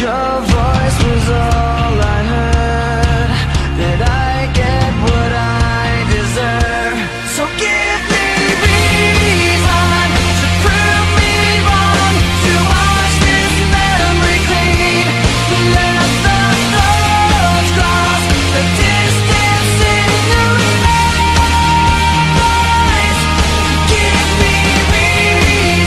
your voice was all